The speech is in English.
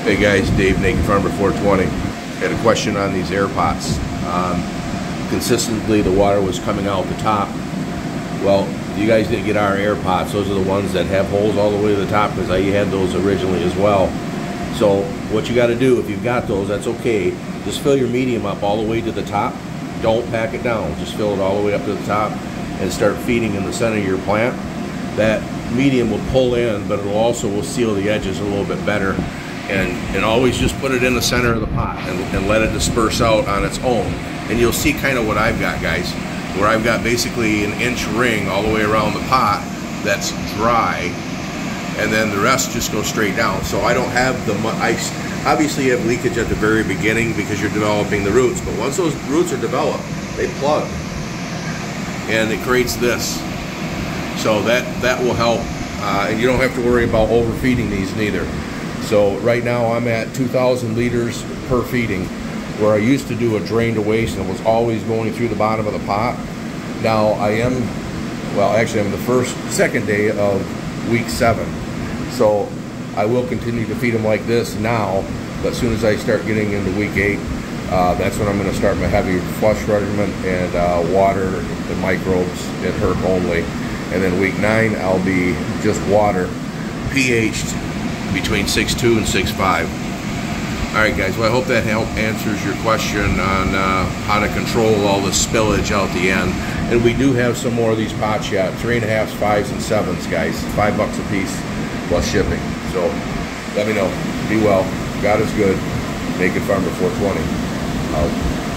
Hey guys, Dave Naked Farmer 420. Had a question on these air pots. Um, consistently, the water was coming out the top. Well, you guys didn't get our air pots. Those are the ones that have holes all the way to the top because I had those originally as well. So what you got to do, if you've got those, that's okay. Just fill your medium up all the way to the top. Don't pack it down. Just fill it all the way up to the top and start feeding in the center of your plant. That medium will pull in, but it'll also will seal the edges a little bit better. And, and always just put it in the center of the pot and, and let it disperse out on its own. And you'll see kind of what I've got, guys, where I've got basically an inch ring all the way around the pot that's dry and then the rest just goes straight down. So I don't have the ice. Obviously, you have leakage at the very beginning because you're developing the roots. But once those roots are developed, they plug, and it creates this. So that that will help, uh, and you don't have to worry about overfeeding these neither. So right now I'm at 2,000 liters per feeding, where I used to do a drain to waste and it was always going through the bottom of the pot. Now I am, well, actually I'm the first, second day of week seven. So I will continue to feed them like this now, but as soon as I start getting into week eight, uh, that's when I'm going to start my heavy flush regimen and uh, water the microbes and herb only. And then week nine, I'll be just water, pH'd between 6.2 and 6.5. All right, guys. Well, I hope that help answers your question on uh, how to control all the spillage out the end. And we do have some more of these pots yet. Three and a half, fives, and sevens, guys. Five bucks a piece plus shipping. So let me know. Be well. God is good. Naked Farmer 420. Out.